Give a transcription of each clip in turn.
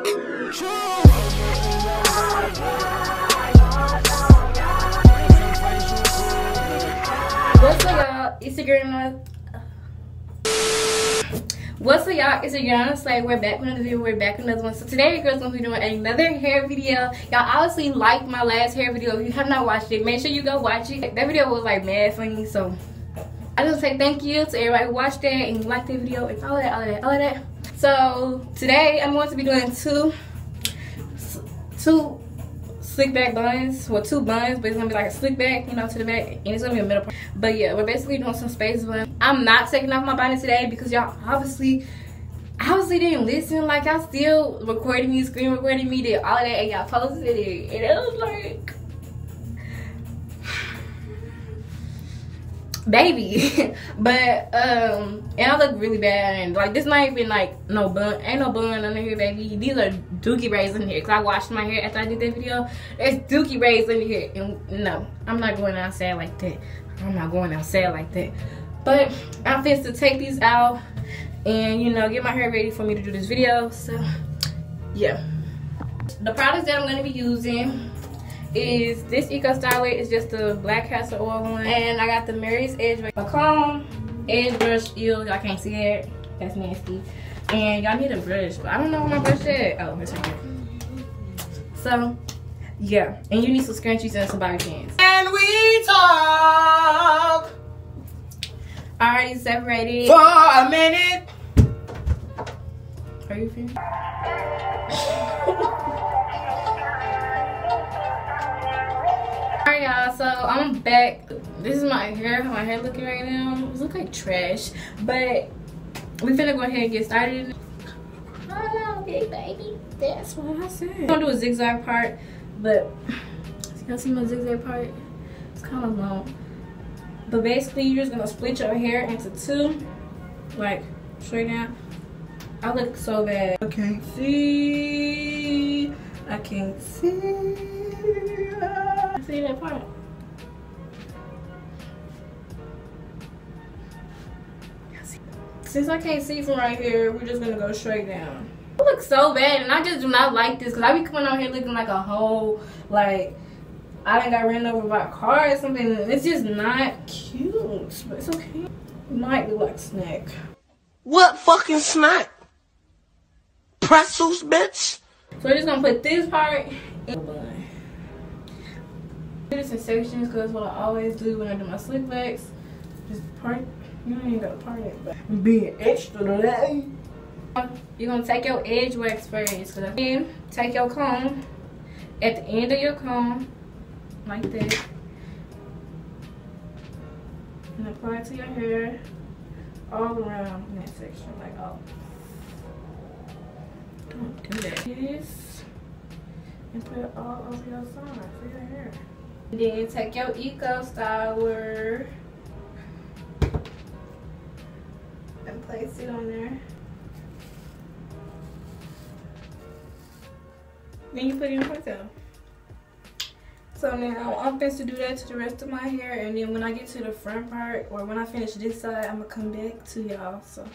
What's up, y'all? It's. Ahyana- What's up, y'all? It's your girl. Ahyana Slay. We're back with another video. We're back with another one. So today, your girl's gonna be doing another hair video. Y'all obviously liked my last hair video. If you have not watched it, make sure you go watch it. That video was like mad funny, so I just say thank you to everybody who watched that and liked the video and all that, all that, all that. So today, I'm going to be doing two, two slick back buns. Well two buns but it's gonna be like a slick back you know to the back and it's gonna be a middle part. But yeah we're basically doing some space bun i'm not taking off my bonnet today because y'all obviously obviously didn't listen. Like y'all still recording me screen recording me did all that and y'all posted it. And it was like baby. But um and i look really bad and like this not even like no bun ain't no bun under here baby. These are dookie braids in here because i washed my hair after i did that video. There's dookie braids in here and no i'm not going outside like that. I'm not going outside like that. But i'm fit to take these out and you know get my hair ready for me to do this video so yeah. The products that i'm going to be using is this Eco Styler is just the black castor oil one. And I got the Murray's Edge a comb, edge brush, ew, y'all can't see it. That's nasty. And y'all need a brush, but I don't know where my brush is. Oh, it's right here. So, yeah. And you need some scrunchies and some bobby pins. And we talk Already separated. for a minute. Are you finished? Alright y'all, so I'm back. This is my hair, how my hair looking right now. It look like trash. But we finna go ahead and get started. Oh, big baby. That's what I said. I'm gonna do a zigzag part, but y'all see my zigzag part? It's kind of long. But basically, you're just gonna split your hair into two, like straight down. I look so bad. I can't see. I can't see. See that part? Since I can't see from right here, we're just gonna go straight down. I look so bad, and I just do not like this because I be coming out here looking like a whole like I done got ran over by a car or something. It's just not cute, but it's okay. It might look like a snack. What fucking snack? Pretzels, bitch? So we're just gonna put this part in the bun. Do this in sections because what I always do when I do my slick backs. Just part, you don't even gotta part it, but Being extra today. you're gonna take your edge wax first. Then take your comb at the end of your comb, like that. And apply it to your hair all around that section, like all. Don't do that. This and put it all over your side for your hair. Then take your Eco Styler and place it on there. Then you put it in ponytail. So now I'm supposed to do that to the rest of my hair and then when I get to the front part or when I finish this side I'm gonna come back to y'all so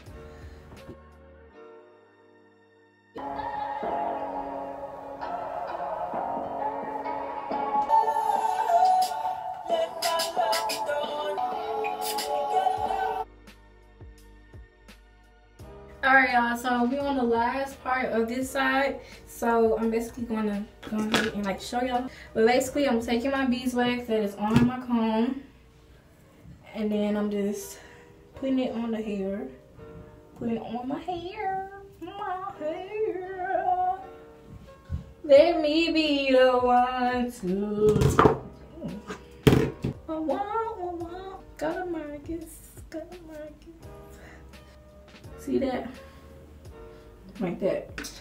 Alright y'all, so we on the last part of this side. So I'm basically gonna go ahead and like show y'all. But basically I'm taking my beeswax that is on my comb. And then I'm just putting it on the hair. Putting it on my hair. My hair. Let me be the one to I want, I want. Got a Marcus. Got a Marcus. See that? Like that.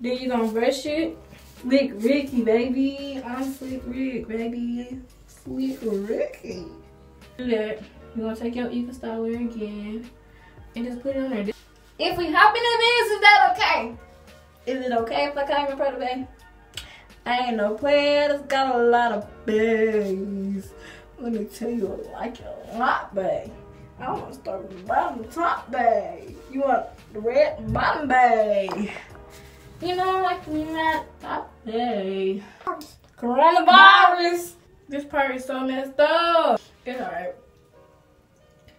Then you're gonna brush it. Slick Ricky, baby. I'm Slick Rick, baby. Slick Ricky. Do that. You're gonna take your Eco Styler again and just put it on there. If we hop in the is that okay? Is it okay if I come in front of babe? I ain't no player that's got a lot of bags. Let me tell you, I like it a lot, babe. I want to start with the bottom top bag. You want the red bottom bag. You know, like we not top day. Coronavirus. This part is so messed up. It's alright.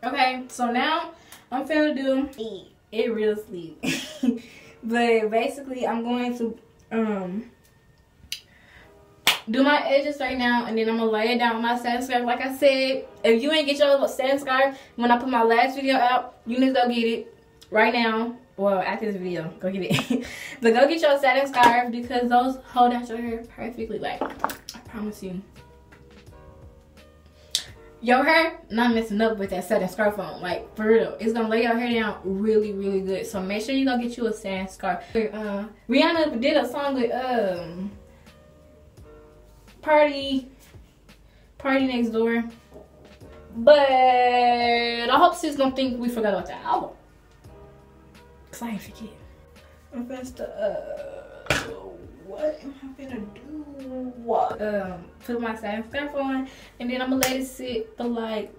Okay, so now I'm finna do it real sleep. but basically I'm going to um do my edges right now and then I'm gonna lay it down with my satin scarf. Like I said, if you ain't get your satin scarf when I put my last video out, you need to go get it right now. Well, after this video, go get it. but go get your satin scarf because those hold out your hair perfectly. Like, I promise you. Your hair not messing up with that satin scarf on. Like, for real. It's gonna lay your hair down really, really good. So make sure you go get you a satin scarf. Uh, Rihanna did a song with, um party party next door. but i hope she's don't think we forgot about the album. Because i ain't forget. I'm to uh what am i gonna do? What? Um put my on and then i'm gonna let it sit for like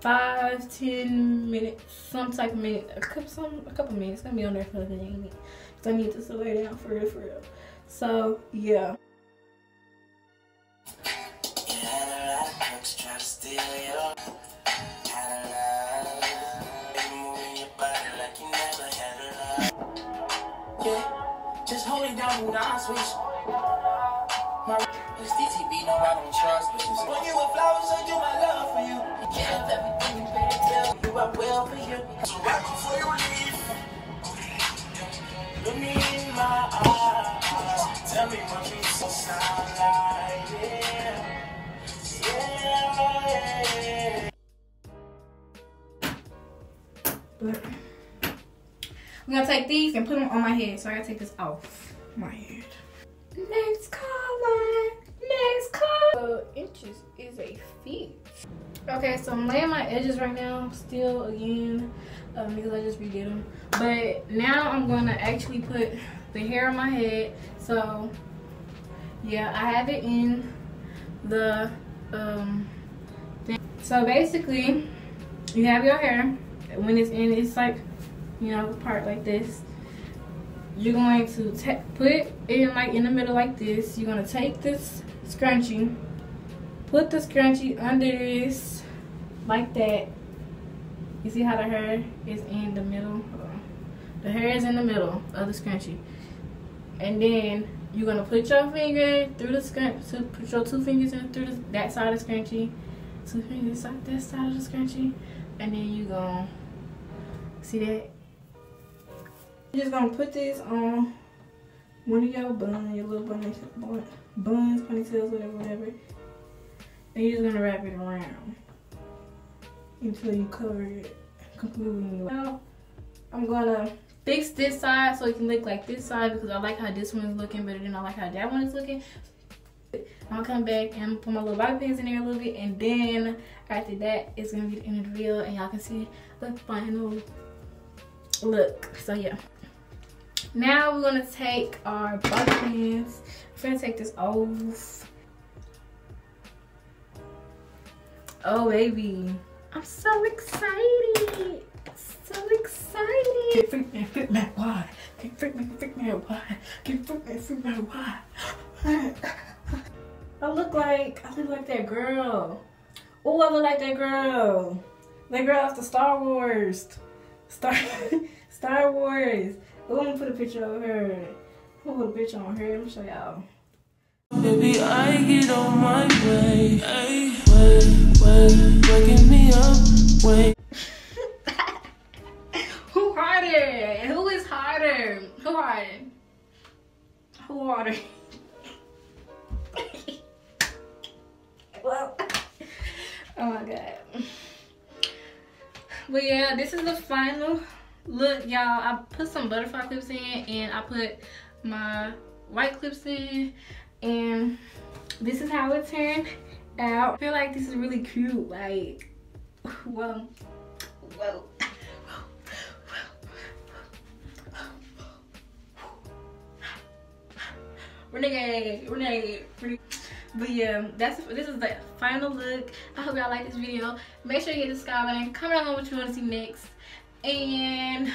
five ten minutes some type of minute a couple some a couple minutes. It's gonna be on there for a minute so i need to slow it down for real for real. So yeah Just hold down when I switch. My it's DTB, no, I don't trust bitches. When you with flowers, I do my love for you. Give everything you better tell you I will for you. So right before you leave, look me in my eyes. Tell me what you sound like, yeah. But I'm gonna take these and put them on my head. So I gotta take this off my head. Next color, next color. Uh, inches is a feet. Okay, so I'm laying my edges right now, still again, um, because I just redid them. But now I'm gonna actually put the hair on my head. So yeah, I have it in the um. So basically, you have your hair. When it's in, it's like you know, part like this. You're going to put it in like in the middle like this. You're going to take this scrunchie, put the scrunchie under this like that. You see how the hair is in the middle? The hair is in the middle of the scrunchie. And then you're gonna put your finger through the scrunchie, put your two fingers in through the, that side of the scrunchie, two fingers like this side of the scrunchie, and then you gonna see that you're just gonna put this on one of your buns, your little buns, buns, ponytails, whatever, whatever. And you're just gonna wrap it around until you cover it completely. Now, I'm gonna fix this side so it can look like this side because I like how this one is looking better than I like how that one is looking. Gonna come back and put my little bobby pins in there a little bit and then after that it's gonna be the end of the video and y'all can see the final look. So yeah. Now we're gonna take our body pins. We're gonna take this off. Oh baby, I'm so excited. So excited. Get freak me, freak me, why? Get freak me, freak me, why? Get freak me, freak me, why? I look like, I look like that girl. Oh, I look like that girl. That girl after Star Wars. Star, Star Wars. Oh, I'm gonna put a picture of her. I'm gonna put a picture on her. Let me show y'all. Baby, I get on my way. Wait, wait, waking me up. Wait. Who harder? Who is harder? Who harder? Who harder? God. But yeah, this is the final look y'all. I put some butterfly clips in and i put my white clips in. And this is how it turned out. I feel like this is really cute like whoa whoa renegade renegade but yeah that's this is the final look i hope y'all like this video make sure you hit the subscribe button comment down what you want to see next and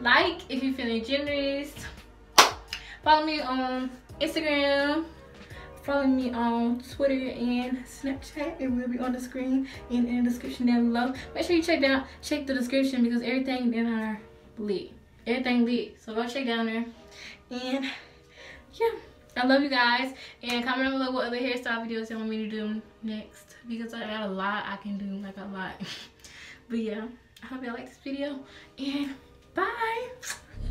like if you're feeling generous Follow me on Instagram. Follow me on Twitter and Snapchat. It will be on the screen and in the description down below. Make sure you check down check the description because everything in our lit. Everything lit. So go check down there. And yeah. I love you guys. And comment down below what other hairstyle videos you want me to do next. Because I got a lot I can do. Like a lot. but yeah. I hope y'all like this video. And bye.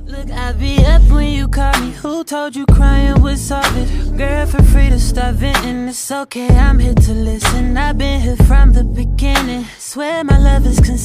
Look, I be up when you call me. Who told you crying would solve? Girl, for free to stop venting. It's okay, I'm here to listen. I've been here from the beginning. Swear my love is consistent.